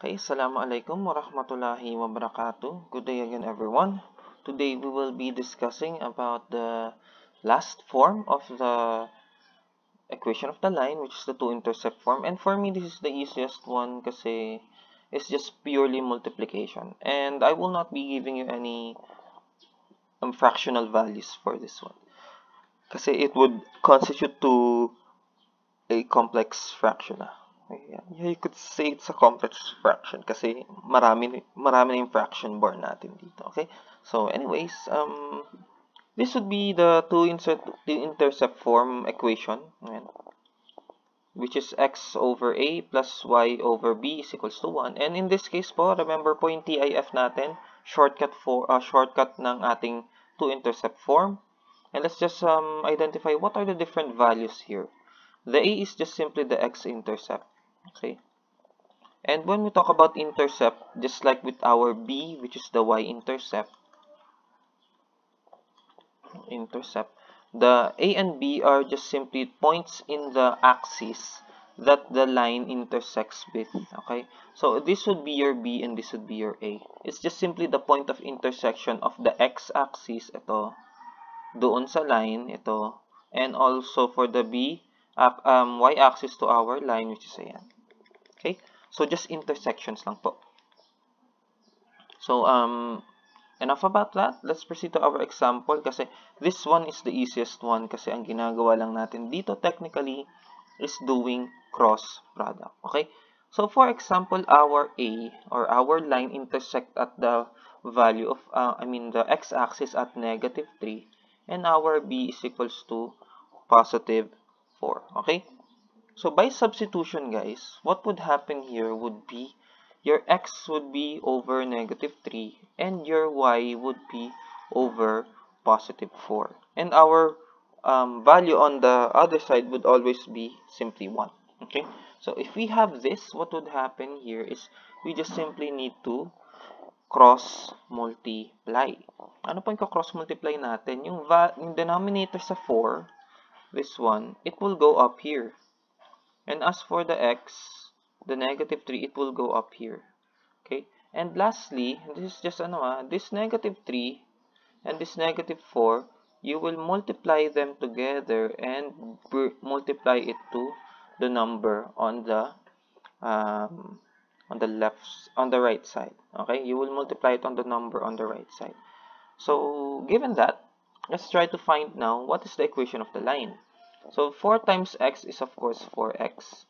Okay, Assalamualaikum warahmatullahi wabarakatuh. Good day again everyone. Today we will be discussing about the last form of the equation of the line which is the two-intercept form and for me this is the easiest one kasi it's just purely multiplication and I will not be giving you any um, fractional values for this one kasi it would constitute to a complex fraction you could say it's a complex fraction kasi marami, marami na yung fraction born natin dito. Okay? So, anyways, um, this would be the two insert, the intercept form equation. Ayan. Which is x over a plus y over b is equals to 1. And in this case po, remember po yung TIF natin, shortcut for uh, shortcut ng ating two intercept form. And let's just um, identify what are the different values here. The a is just simply the x-intercept. Okay. And when we talk about intercept, just like with our B, which is the y-intercept, intercept, the A and B are just simply points in the axis that the line intersects with. Okay. So this would be your B and this would be your A. It's just simply the point of intersection of the x-axis, ito, doon sa line, ito, and also for the B, um, y-axis to our line, which is ayan. Okay? So, just intersections lang po. So, um, enough about that. Let's proceed to our example kasi this one is the easiest one kasi ang ginagawa lang natin dito technically is doing cross product. Okay? So, for example, our A or our line intersect at the value of, uh, I mean, the x-axis at negative 3 and our B is equals to positive 4. Okay? So by substitution, guys, what would happen here would be your x would be over negative 3 and your y would be over positive 4. And our um, value on the other side would always be simply 1. Okay? So if we have this, what would happen here is we just simply need to cross multiply. Ano po yung cross multiply natin? Yung, yung denominator sa 4, this one, it will go up here. And as for the x, the negative 3, it will go up here. Okay? And lastly, this is just ano ah, this negative 3 and this negative 4, you will multiply them together and multiply it to the number on the um, on the left on the right side okay you will multiply it on the number on the right side so given that let's try to find now what is the equation of the line so 4 times x is of course 4x.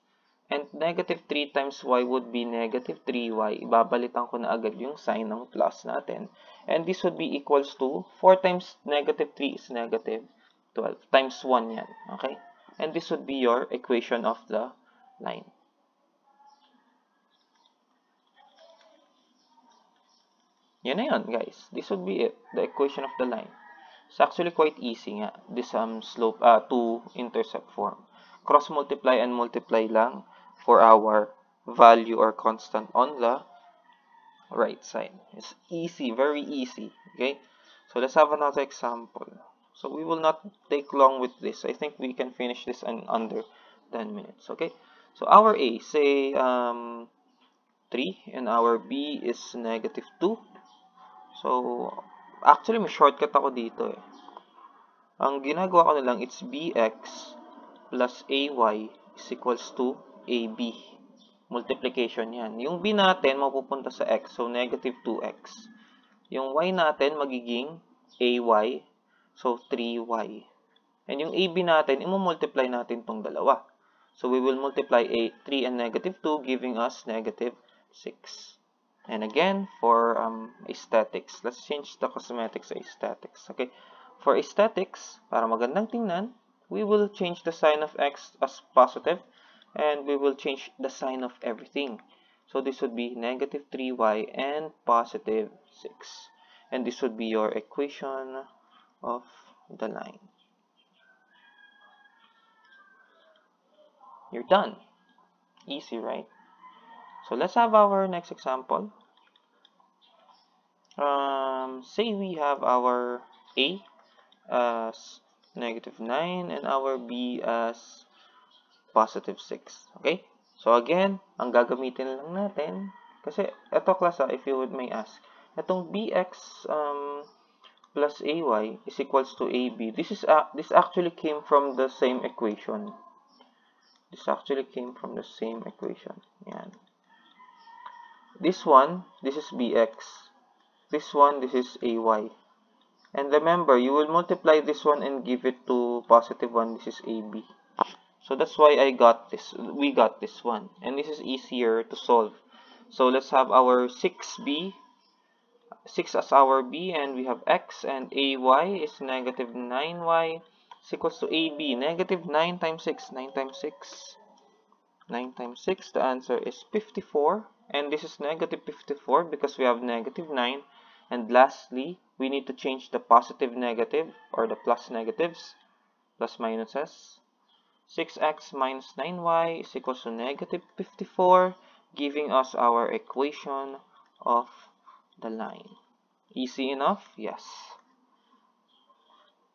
And negative 3 times y would be negative 3y. Ibabalitan ko na agad yung sign ng plus natin. And this would be equals to 4 times negative 3 is negative 12 times 1 yan. Okay? And this would be your equation of the line. Yan na yun, guys. This would be it. The equation of the line. It's actually quite easy nga, this um, slope, uh, two intercept form. Cross multiply and multiply lang for our value or constant on the right side. It's easy, very easy, okay? So let's have another example. So we will not take long with this. I think we can finish this in under 10 minutes, okay? So our A, say um, 3 and our B is negative 2. So Actually, may shortcut ako dito eh. Ang ginagawa ko na lang, it's bx plus ay is equals to ab. Multiplication yan. Yung b natin, mapupunta sa x. So, negative 2x. Yung y natin, magiging ay. So, 3y. And yung ab natin, imo-multiply natin tong dalawa. So, we will multiply a 3 and negative 2, giving us negative 6. And again, for um, aesthetics, let's change the cosmetics to aesthetics. Okay, for aesthetics, para magandang tingnan, we will change the sign of x as positive and we will change the sign of everything. So this would be negative 3y and positive 6. And this would be your equation of the line. You're done. Easy, right? So let's have our next example. Um, say we have our A as negative 9 and our B as positive 6. Okay? So again, ang gagamitin lang natin Kasi, ito class ah, if you would may ask, itong bx um, plus ay is equals to ab. This is uh, this actually came from the same equation. This actually came from the same equation. Yan. This one, this is bx. This one, this is ay. And remember, you will multiply this one and give it to positive 1. This is AB. So that's why I got this. We got this one. And this is easier to solve. So let's have our 6b. 6 as our b and we have x and ay is negative 9y is equals to ab. Negative 9 times 6. 9 times 6. 9 times 6. The answer is 54. And this is negative 54 because we have negative 9. And lastly, we need to change the positive negative or the plus negatives, plus minuses. 6x minus 9y is equals to negative 54, giving us our equation of the line. Easy enough? Yes.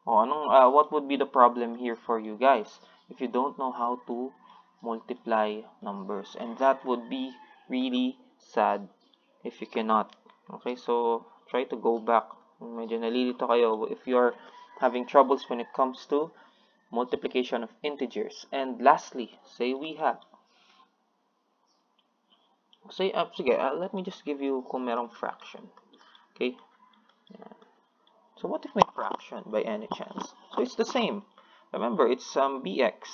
Oh, anong, uh, what would be the problem here for you guys if you don't know how to multiply numbers? And that would be really sad if you cannot. Okay, so try to go back. Medyo nalilito kayo if you're having troubles when it comes to multiplication of integers. And lastly, say we have say uh, sige, uh, let me just give you kung merong fraction. Okay? So what if may fraction by any chance? So it's the same. Remember, it's um, bx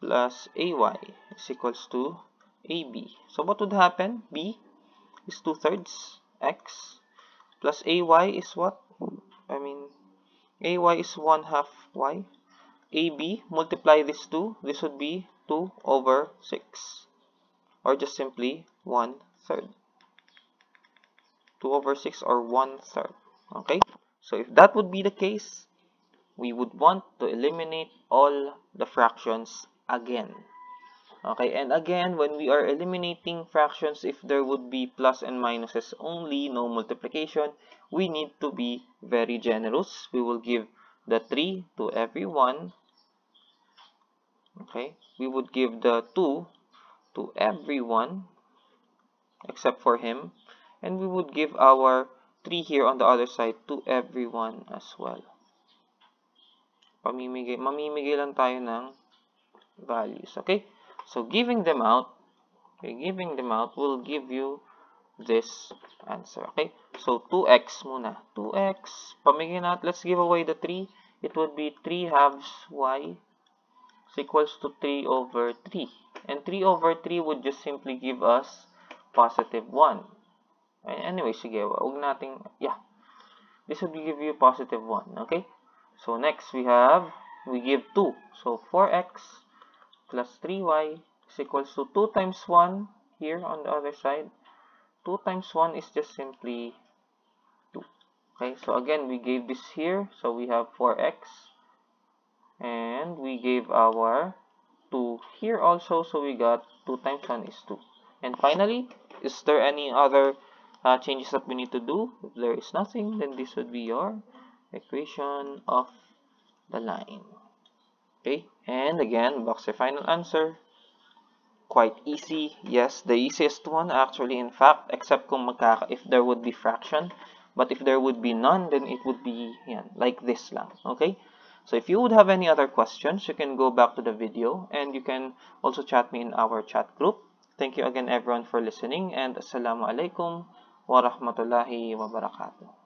plus ay is equals to ab. So what would happen? b is 2 thirds x plus ay is what? I mean, ay is 1 half y. ab, multiply this 2. This would be 2 over 6. Or just simply 1 third. 2 over 6 or 1 third. Okay? So if that would be the case, we would want to eliminate all the fractions again. Okay, and again, when we are eliminating fractions, if there would be plus and minuses only, no multiplication, we need to be very generous. We will give the 3 to everyone. Okay, we would give the 2 to everyone except for him. And we would give our 3 here on the other side to everyone as well. Pamimigay, mamimigay lang tayo ng values. Okay? So giving them out, okay, giving them out will give you this answer. Okay, so 2x muna. 2x, pamigyan natin, let's give away the 3. It would be 3 halves y is equals to 3 over 3. And 3 over 3 would just simply give us positive 1. Anyway, sige, huwag nating, yeah. This would give you positive 1, okay? So next we have, we give 2. So 4x plus 3y is equals to 2 times 1 here on the other side. 2 times 1 is just simply 2. Okay, so again, we gave this here. So we have 4x. And we gave our 2 here also. So we got 2 times 1 is 2. And finally, is there any other uh, changes that we need to do? If there is nothing, then this would be your equation of the line. Okay, and again, box your final answer. Quite easy. Yes, the easiest one actually, in fact, except kung magkaka if there would be fraction. But if there would be none, then it would be yan, like this lang. Okay? So if you would have any other questions, you can go back to the video and you can also chat me in our chat group. Thank you again everyone for listening and Assalamu alaikum wa rahmatullahi.